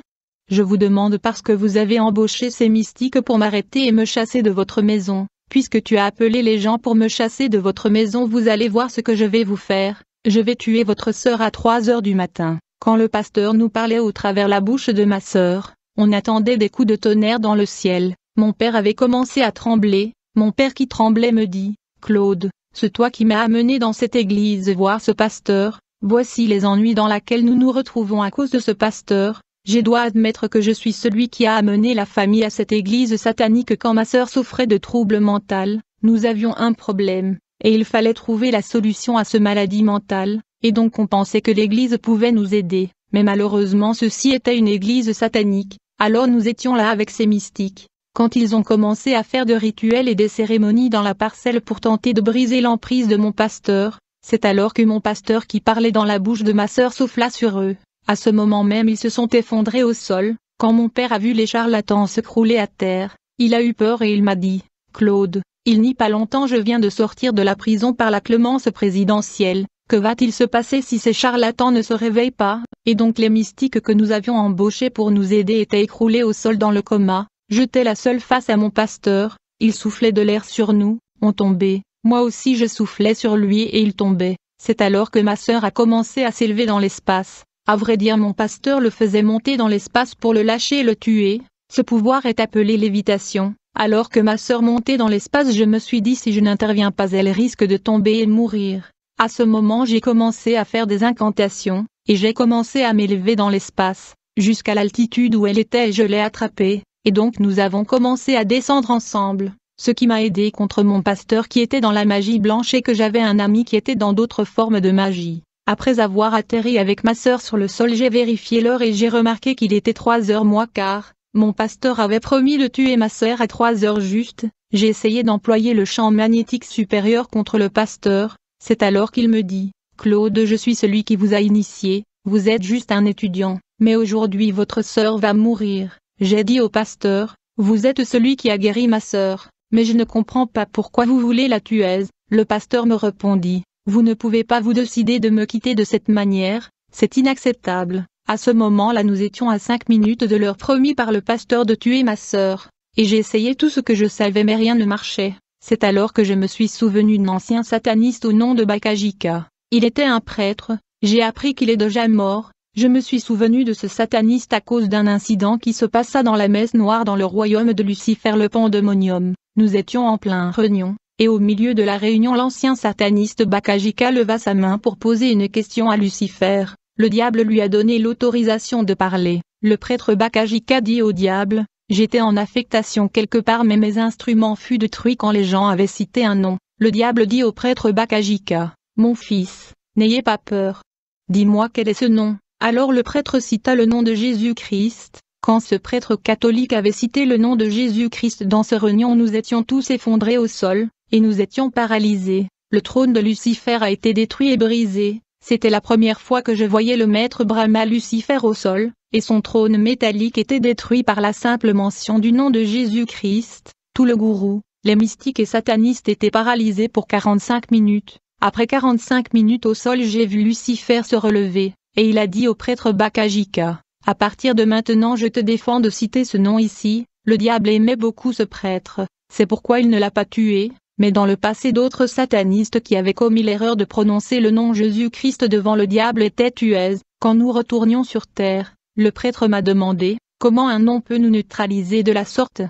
Je vous demande parce que vous avez embauché ces mystiques pour m'arrêter et me chasser de votre maison. Puisque tu as appelé les gens pour me chasser de votre maison vous allez voir ce que je vais vous faire. Je vais tuer votre sœur à 3 heures du matin. Quand le pasteur nous parlait au travers la bouche de ma sœur, on attendait des coups de tonnerre dans le ciel. Mon père avait commencé à trembler. Mon père qui tremblait me dit, Claude, c'est toi qui m'as amené dans cette église voir ce pasteur, Voici les ennuis dans lesquels nous nous retrouvons à cause de ce pasteur. Je dois admettre que je suis celui qui a amené la famille à cette église satanique quand ma sœur souffrait de troubles mentaux. Nous avions un problème, et il fallait trouver la solution à ce maladie mentale, et donc on pensait que l'église pouvait nous aider. Mais malheureusement ceci était une église satanique, alors nous étions là avec ces mystiques. Quand ils ont commencé à faire de rituels et des cérémonies dans la parcelle pour tenter de briser l'emprise de mon pasteur, c'est alors que mon pasteur qui parlait dans la bouche de ma sœur souffla sur eux. À ce moment même ils se sont effondrés au sol, quand mon père a vu les charlatans se crouler à terre, il a eu peur et il m'a dit, Claude, il n'y pas longtemps je viens de sortir de la prison par la clémence présidentielle, Que va-t-il se passer si ces charlatans ne se réveillent pas? Et donc les mystiques que nous avions embauchés pour nous aider étaient écroulés au sol dans le coma. J'étais la seule face à mon pasteur, il soufflait de l'air sur nous, on tombait, moi aussi je soufflais sur lui et il tombait. C'est alors que ma sœur a commencé à s'élever dans l'espace. À vrai dire mon pasteur le faisait monter dans l'espace pour le lâcher et le tuer. Ce pouvoir est appelé lévitation. Alors que ma sœur montait dans l'espace je me suis dit si je n'interviens pas elle risque de tomber et mourir. À ce moment j'ai commencé à faire des incantations, et j'ai commencé à m'élever dans l'espace, jusqu'à l'altitude où elle était et je l'ai attrapée, et donc nous avons commencé à descendre ensemble, ce qui m'a aidé contre mon pasteur qui était dans la magie blanche et que j'avais un ami qui était dans d'autres formes de magie. Après avoir atterri avec ma sœur sur le sol j'ai vérifié l'heure et j'ai remarqué qu'il était 3 heures moins quart, mon pasteur avait promis de tuer ma sœur à 3 heures juste, j'ai essayé d'employer le champ magnétique supérieur contre le pasteur, c'est alors qu'il me dit, Claude je suis celui qui vous a initié, vous êtes juste un étudiant, mais aujourd'hui votre sœur va mourir. J'ai dit au pasteur, vous êtes celui qui a guéri ma sœur, mais je ne comprends pas pourquoi vous voulez la tuer. Le pasteur me répondit, vous ne pouvez pas vous décider de me quitter de cette manière, c'est inacceptable. À ce moment-là nous étions à cinq minutes de l'heure promis par le pasteur de tuer ma sœur, et j'ai essayé tout ce que je savais mais rien ne marchait. C'est alors que je me suis souvenu d'un ancien sataniste au nom de Bakajika. Il était un prêtre, j'ai appris qu'il est déjà mort, je me suis souvenu de ce sataniste à cause d'un incident qui se passa dans la messe noire dans le royaume de Lucifer le pandémonium. Nous étions en plein réunion, et au milieu de la réunion l'ancien sataniste Bakajika leva sa main pour poser une question à Lucifer. Le diable lui a donné l'autorisation de parler. Le prêtre Bakajika dit au diable, J'étais en affectation quelque part mais mes instruments furent détruits quand les gens avaient cité un nom. Le diable dit au prêtre Bakajika, Mon fils, n'ayez pas peur. Dis-moi quel est ce nom. Alors le prêtre cita le nom de Jésus-Christ. Quand ce prêtre catholique avait cité le nom de Jésus-Christ dans ce réunion nous étions tous effondrés au sol, et nous étions paralysés. Le trône de Lucifer a été détruit et brisé. C'était la première fois que je voyais le maître Brahma Lucifer au sol, et son trône métallique était détruit par la simple mention du nom de Jésus-Christ, tout le gourou, les mystiques et satanistes étaient paralysés pour 45 minutes. Après 45 minutes au sol j'ai vu Lucifer se relever, et il a dit au prêtre Bakajika, à partir de maintenant je te défends de citer ce nom ici, le diable aimait beaucoup ce prêtre, c'est pourquoi il ne l'a pas tué, mais dans le passé d'autres satanistes qui avaient commis l'erreur de prononcer le nom Jésus-Christ devant le diable étaient tués, quand nous retournions sur terre, le prêtre m'a demandé, comment un nom peut nous neutraliser de la sorte?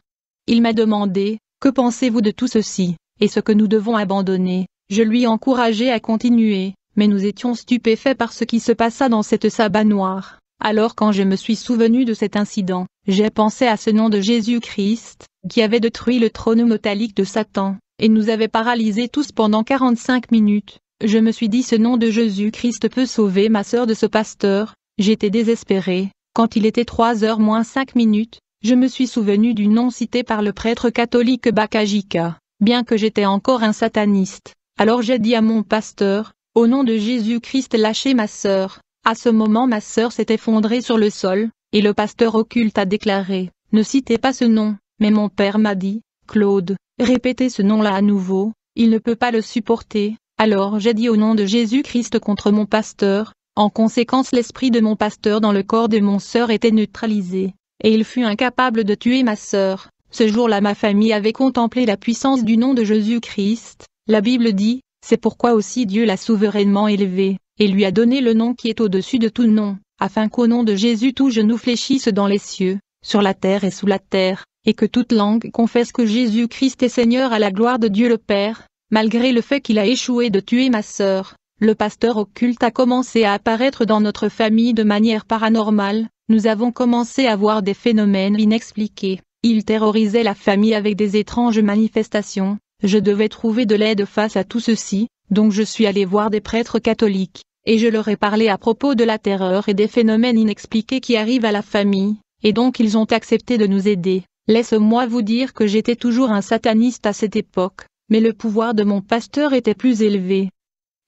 Il m'a demandé, que pensez-vous de tout ceci, et ce que nous devons abandonner Je lui ai encouragé à continuer, mais nous étions stupéfaits par ce qui se passa dans cette sabbat noire. Alors quand je me suis souvenu de cet incident, j'ai pensé à ce nom de Jésus-Christ, qui avait détruit le trône métallique de Satan, et nous avait paralysés tous pendant 45 minutes. Je me suis dit ce nom de Jésus-Christ peut sauver ma sœur de ce pasteur, J'étais désespéré. Quand il était 3 heures moins 5 minutes, je me suis souvenu du nom cité par le prêtre catholique Bakajika, bien que j'étais encore un sataniste. Alors j'ai dit à mon pasteur, au nom de Jésus-Christ lâchez ma sœur. À ce moment ma sœur s'est effondrée sur le sol, et le pasteur occulte a déclaré, ne citez pas ce nom, mais mon père m'a dit, Claude, répétez ce nom-là à nouveau, il ne peut pas le supporter. Alors j'ai dit au nom de Jésus-Christ contre mon pasteur, en conséquence l'esprit de mon pasteur dans le corps de mon sœur était neutralisé, et il fut incapable de tuer ma sœur. Ce jour-là ma famille avait contemplé la puissance du nom de Jésus-Christ. La Bible dit, c'est pourquoi aussi Dieu l'a souverainement élevé, et lui a donné le nom qui est au-dessus de tout nom, afin qu'au nom de Jésus tout genou fléchisse dans les cieux, sur la terre et sous la terre, et que toute langue confesse que Jésus-Christ est Seigneur à la gloire de Dieu le Père, malgré le fait qu'il a échoué de tuer ma sœur le pasteur occulte a commencé à apparaître dans notre famille de manière paranormale, nous avons commencé à voir des phénomènes inexpliqués. Il terrorisait la famille avec des étranges manifestations, je devais trouver de l'aide face à tout ceci, donc je suis allé voir des prêtres catholiques, et je leur ai parlé à propos de la terreur et des phénomènes inexpliqués qui arrivent à la famille, et donc ils ont accepté de nous aider. Laisse-moi vous dire que j'étais toujours un sataniste à cette époque, mais le pouvoir de mon pasteur était plus élevé,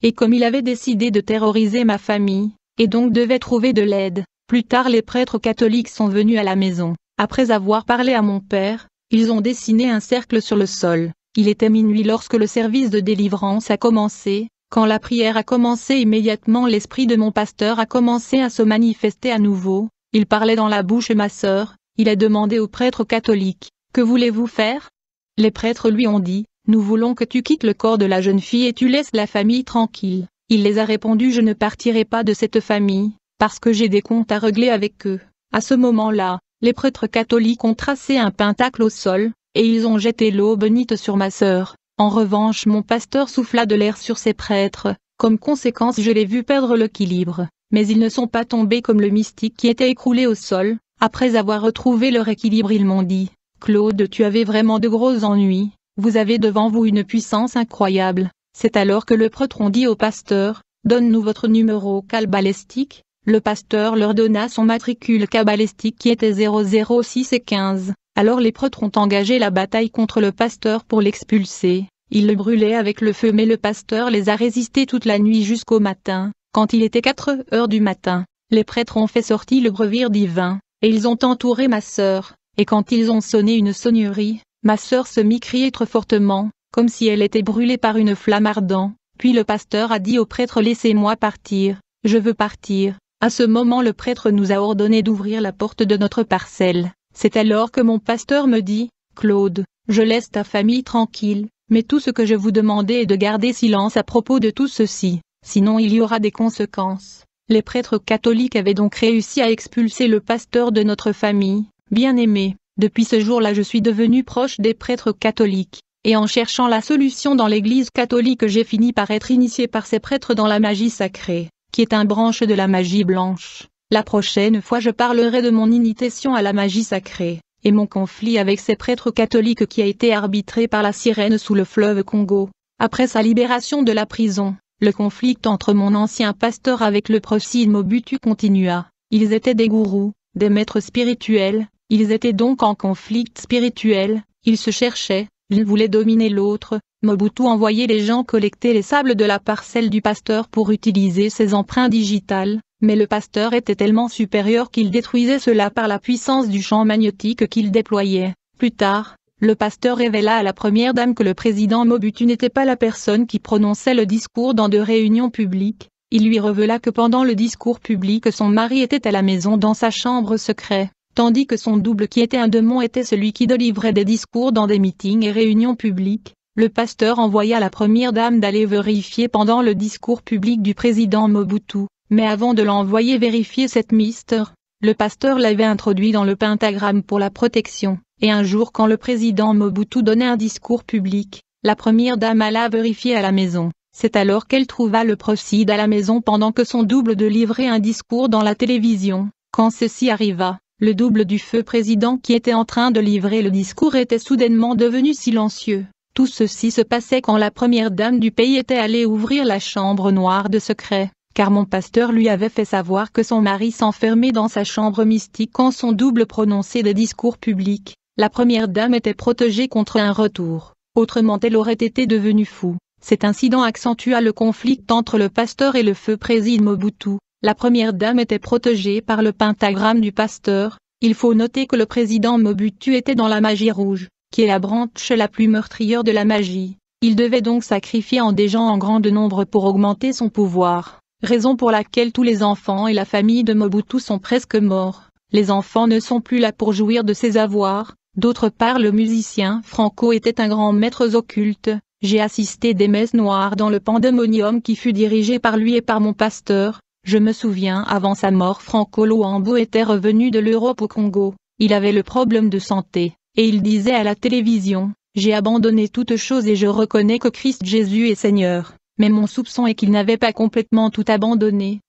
et comme il avait décidé de terroriser ma famille, et donc devait trouver de l'aide, plus tard les prêtres catholiques sont venus à la maison. Après avoir parlé à mon père, ils ont dessiné un cercle sur le sol. Il était minuit lorsque le service de délivrance a commencé, Quand la prière a commencé immédiatement l'esprit de mon pasteur a commencé à se manifester à nouveau, il parlait dans la bouche ma sœur, il a demandé aux prêtres catholiques, que voulez-vous faire? Les prêtres lui ont dit, nous voulons que tu quittes le corps de la jeune fille et tu laisses la famille tranquille. Il les a répondu je ne partirai pas de cette famille, parce que j'ai des comptes à régler avec eux. À ce moment-là, les prêtres catholiques ont tracé un pentacle au sol, et ils ont jeté l'eau bénite sur ma sœur. En revanche mon pasteur souffla de l'air sur ces prêtres, comme conséquence je l'ai vu perdre l'équilibre, mais ils ne sont pas tombés comme le mystique qui était écroulé au sol, après avoir retrouvé leur équilibre ils m'ont dit, Claude tu avais vraiment de gros ennuis, vous avez devant vous une puissance incroyable, c'est alors que le prêtre dit au pasteur, donne-nous votre numéro cabalistique, le pasteur leur donna son matricule cabalistique qui était 006 et 15. Alors les prêtres ont engagé la bataille contre le pasteur pour l'expulser. Ils le brûlaient avec le feu mais le pasteur les a résistés toute la nuit jusqu'au matin. Quand il était 4 heures du matin, les prêtres ont fait sortir le breuvire divin, et ils ont entouré ma sœur, et quand ils ont sonné une sonnerie, ma sœur se mit crier très fortement, comme si elle était brûlée par une flamme ardente, puis le pasteur a dit au prêtre laissez-moi partir, je veux partir. À ce moment le prêtre nous a ordonné d'ouvrir la porte de notre parcelle. C'est alors que mon pasteur me dit, Claude, je laisse ta famille tranquille, mais tout ce que je vous demandais est de garder silence à propos de tout ceci, sinon il y aura des conséquences. Les prêtres catholiques avaient donc réussi à expulser le pasteur de notre famille, bien aimé. Depuis ce jour-là je suis devenu proche des prêtres catholiques, et en cherchant la solution dans l'église catholique j'ai fini par être initié par ces prêtres dans la magie sacrée, qui est un branche de la magie blanche. La prochaine fois je parlerai de mon initiation à la magie sacrée, et mon conflit avec ces prêtres catholiques qui a été arbitré par la sirène sous le fleuve Congo. Après sa libération de la prison, le conflit entre mon ancien pasteur avec le prophète Mobutu continua. Ils étaient des gourous, des maîtres spirituels, ils étaient donc en conflit spirituel, ils se cherchaient, l'un voulait dominer l'autre, Mobutu envoyait les gens collecter les sables de la parcelle du pasteur pour utiliser ses empreintes digitales, mais le pasteur était tellement supérieur qu'il détruisait cela par la puissance du champ magnétique qu'il déployait. Plus tard, le pasteur révéla à la première dame que le président Mobutu n'était pas la personne qui prononçait le discours dans de réunions publiques. Il lui révéla que pendant le discours public son mari était à la maison dans sa chambre secrète, tandis que son double qui était un démon était celui qui délivrait des discours dans des meetings et réunions publiques. Le pasteur envoya la première dame d'aller vérifier pendant le discours public du président Mobutu. Mais avant de l'envoyer vérifier cette mister, le pasteur l'avait introduit dans le pentagramme pour la protection, et un jour quand le président Mobutu donnait un discours public, la première dame alla vérifier à la maison. C'est alors qu'elle trouva le procide à la maison pendant que son double de livrait un discours dans la télévision. Quand ceci arriva, le double du feu président qui était en train de livrer le discours était soudainement devenu silencieux. Tout ceci se passait quand la première dame du pays était allée ouvrir la chambre noire de secret car mon pasteur lui avait fait savoir que son mari s'enfermait dans sa chambre mystique quand son double prononçait des discours publics. La première dame était protégée contre un retour, autrement elle aurait été devenue fou. Cet incident accentua le conflit entre le pasteur et le feu président Mobutu. La première dame était protégée par le pentagramme du pasteur. Il faut noter que le président Mobutu était dans la magie rouge, qui est la branche la plus meurtrière de la magie. Il devait donc sacrifier en des gens en grand nombre pour augmenter son pouvoir raison pour laquelle tous les enfants et la famille de Mobutu sont presque morts. Les enfants ne sont plus là pour jouir de ses avoirs. D'autre part le musicien Franco était un grand maître occulte. J'ai assisté des messes noires dans le pandémonium qui fut dirigé par lui et par mon pasteur. Je me souviens avant sa mort Franco Luambo était revenu de l'Europe au Congo. Il avait le problème de santé, et il disait à la télévision, j'ai abandonné toute chose et je reconnais que Christ Jésus est Seigneur mais mon soupçon est qu'il n'avait pas complètement tout abandonné.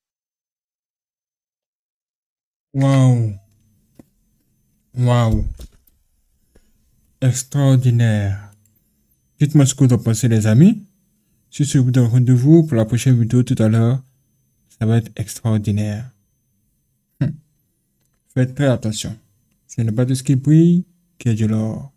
Waouh. Waouh. Extraordinaire. Dites-moi ce que vous en pensez les amis. Si je vous donne rendez-vous pour la prochaine vidéo tout à l'heure. Ça va être extraordinaire. Hum. Faites très attention. Ce n'est pas de ce qui brille qui est de l'or.